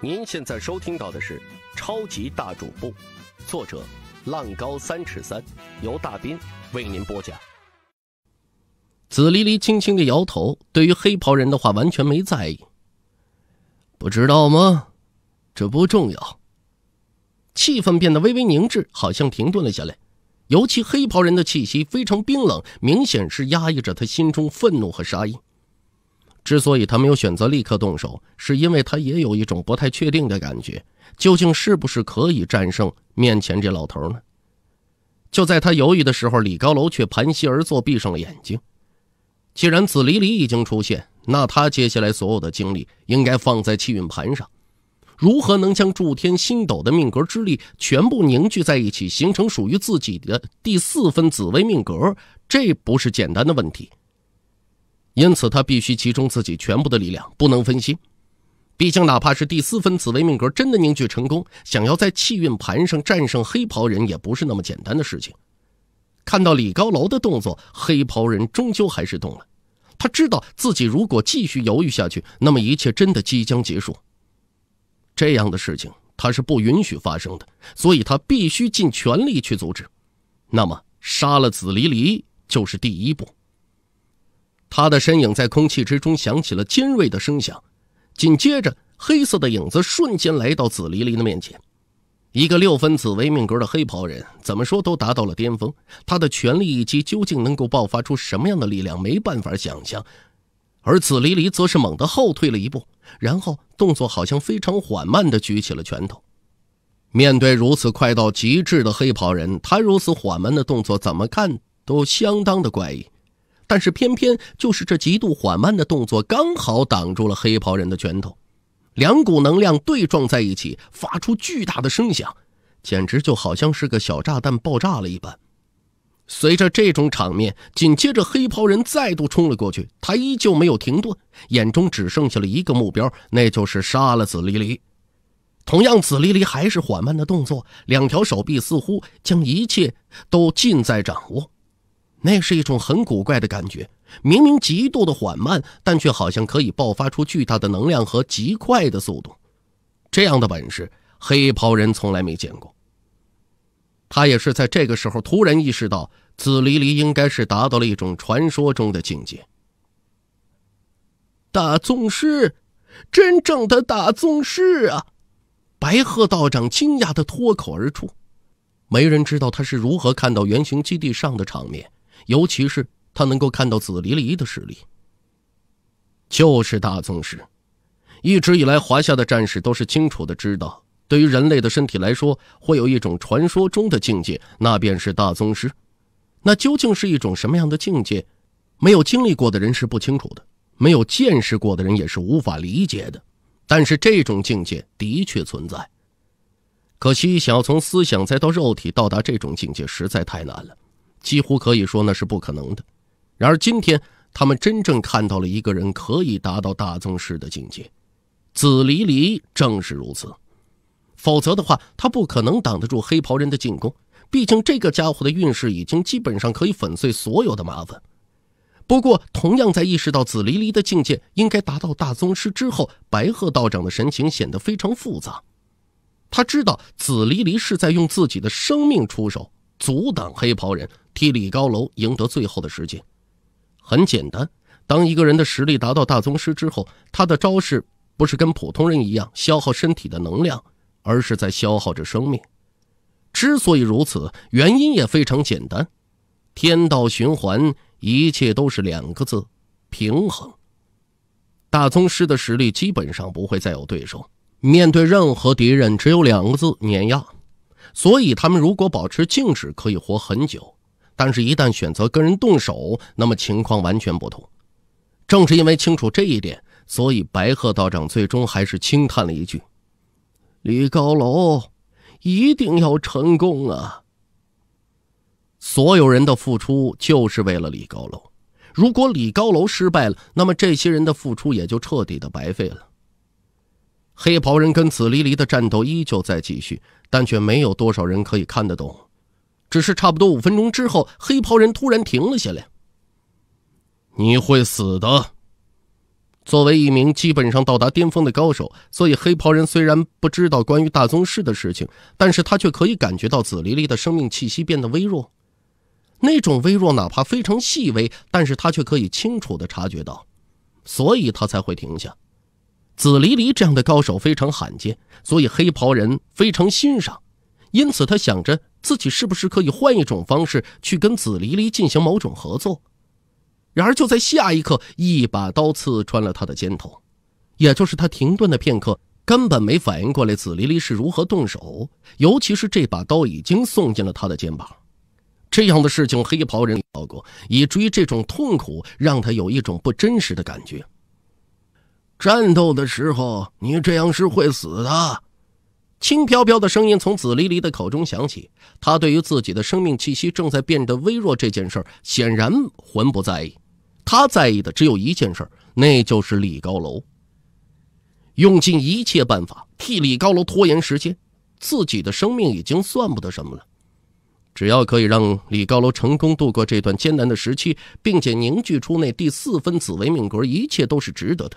您现在收听到的是《超级大主播》，作者浪高三尺三，由大斌为您播讲。紫离离轻轻的摇头，对于黑袍人的话完全没在意。不知道吗？这不重要。气氛变得微微凝滞，好像停顿了下来。尤其黑袍人的气息非常冰冷，明显是压抑着他心中愤怒和杀意。之所以他没有选择立刻动手，是因为他也有一种不太确定的感觉，究竟是不是可以战胜面前这老头呢？就在他犹豫的时候，李高楼却盘膝而坐，闭上了眼睛。既然紫离离已经出现，那他接下来所有的精力应该放在气运盘上，如何能将诸天星斗的命格之力全部凝聚在一起，形成属于自己的第四分紫微命格？这不是简单的问题。因此，他必须集中自己全部的力量，不能分心。毕竟，哪怕是第四分紫微命格真的凝聚成功，想要在气运盘上战胜黑袍人，也不是那么简单的事情。看到李高楼的动作，黑袍人终究还是动了。他知道自己如果继续犹豫下去，那么一切真的即将结束。这样的事情他是不允许发生的，所以他必须尽全力去阻止。那么，杀了紫离离就是第一步。他的身影在空气之中响起了尖锐的声响，紧接着，黑色的影子瞬间来到紫离离的面前。一个六分紫微命格的黑袍人，怎么说都达到了巅峰。他的全力一击究竟能够爆发出什么样的力量，没办法想象。而紫离离则是猛地后退了一步，然后动作好像非常缓慢地举起了拳头。面对如此快到极致的黑袍人，他如此缓慢的动作，怎么看都相当的怪异。但是偏偏就是这极度缓慢的动作，刚好挡住了黑袍人的拳头，两股能量对撞在一起，发出巨大的声响，简直就好像是个小炸弹爆炸了一般。随着这种场面，紧接着黑袍人再度冲了过去，他依旧没有停顿，眼中只剩下了一个目标，那就是杀了紫离离。同样，紫离离还是缓慢的动作，两条手臂似乎将一切都尽在掌握。那是一种很古怪的感觉，明明极度的缓慢，但却好像可以爆发出巨大的能量和极快的速度。这样的本事，黑袍人从来没见过。他也是在这个时候突然意识到，紫离离应该是达到了一种传说中的境界。大宗师，真正的大宗师啊！白鹤道长惊讶的脱口而出。没人知道他是如何看到圆形基地上的场面。尤其是他能够看到紫离离的实力，就是大宗师。一直以来，华夏的战士都是清楚的知道，对于人类的身体来说，会有一种传说中的境界，那便是大宗师。那究竟是一种什么样的境界？没有经历过的人是不清楚的，没有见识过的人也是无法理解的。但是这种境界的确存在。可惜，想要从思想再到肉体到达这种境界，实在太难了。几乎可以说那是不可能的。然而今天，他们真正看到了一个人可以达到大宗师的境界。紫离离正是如此，否则的话，他不可能挡得住黑袍人的进攻。毕竟这个家伙的运势已经基本上可以粉碎所有的麻烦。不过，同样在意识到紫离离的境界应该达到大宗师之后，白鹤道长的神情显得非常复杂。他知道紫离离是在用自己的生命出手。阻挡黑袍人，替李高楼赢得最后的时间。很简单，当一个人的实力达到大宗师之后，他的招式不是跟普通人一样消耗身体的能量，而是在消耗着生命。之所以如此，原因也非常简单：天道循环，一切都是两个字——平衡。大宗师的实力基本上不会再有对手，面对任何敌人，只有两个字：碾压。所以，他们如果保持静止，可以活很久；但是，一旦选择跟人动手，那么情况完全不同。正是因为清楚这一点，所以白鹤道长最终还是轻叹了一句：“李高楼，一定要成功啊！”所有人的付出就是为了李高楼。如果李高楼失败了，那么这些人的付出也就彻底的白费了。黑袍人跟紫离离的战斗依旧在继续。但却没有多少人可以看得懂，只是差不多五分钟之后，黑袍人突然停了下来。你会死的。作为一名基本上到达巅峰的高手，所以黑袍人虽然不知道关于大宗师的事情，但是他却可以感觉到紫离离的生命气息变得微弱。那种微弱，哪怕非常细微，但是他却可以清楚的察觉到，所以他才会停下。紫离离这样的高手非常罕见，所以黑袍人非常欣赏，因此他想着自己是不是可以换一种方式去跟紫离离进行某种合作。然而，就在下一刻，一把刀刺穿了他的肩头，也就是他停顿的片刻，根本没反应过来紫离离是如何动手，尤其是这把刀已经送进了他的肩膀。这样的事情，黑袍人遇到过，以至于这种痛苦让他有一种不真实的感觉。战斗的时候，你这样是会死的。轻飘飘的声音从紫离离的口中响起，他对于自己的生命气息正在变得微弱这件事显然浑不在意。他在意的只有一件事，那就是李高楼。用尽一切办法替李高楼拖延时间，自己的生命已经算不得什么了。只要可以让李高楼成功度过这段艰难的时期，并且凝聚出那第四分紫微命格，一切都是值得的。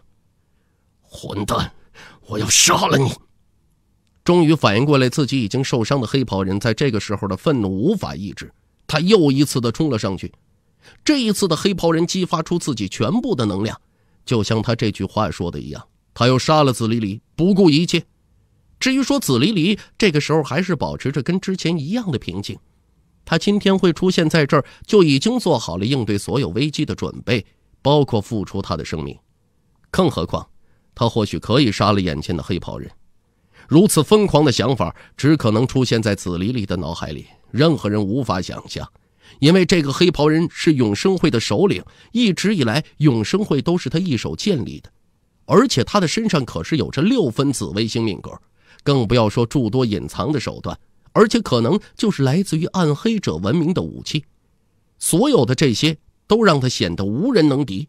混蛋！我要杀了你！终于反应过来，自己已经受伤的黑袍人，在这个时候的愤怒无法抑制，他又一次的冲了上去。这一次的黑袍人激发出自己全部的能量，就像他这句话说的一样，他又杀了紫离离，不顾一切。至于说紫离离，这个时候还是保持着跟之前一样的平静。他今天会出现在这儿，就已经做好了应对所有危机的准备，包括付出他的生命。更何况，他或许可以杀了眼前的黑袍人。如此疯狂的想法，只可能出现在紫离离的脑海里，任何人无法想象。因为这个黑袍人是永生会的首领，一直以来永生会都是他一手建立的，而且他的身上可是有着六分紫微星命格，更不要说诸多隐藏的手段，而且可能就是来自于暗黑者文明的武器，所有的这些都让他显得无人能敌。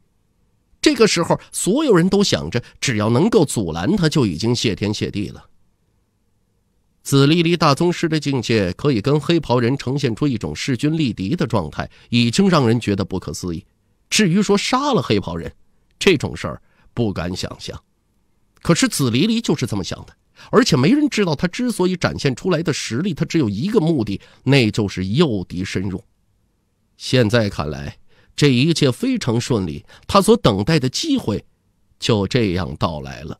这个时候，所有人都想着，只要能够阻拦他，就已经谢天谢地了。紫离离大宗师的境界可以跟黑袍人呈现出一种势均力敌的状态，已经让人觉得不可思议。至于说杀了黑袍人，这种事儿不敢想象。可是紫离离就是这么想的，而且没人知道他之所以展现出来的实力，他只有一个目的，那就是诱敌深入。现在看来，这一切非常顺利，他所等待的机会就这样到来了。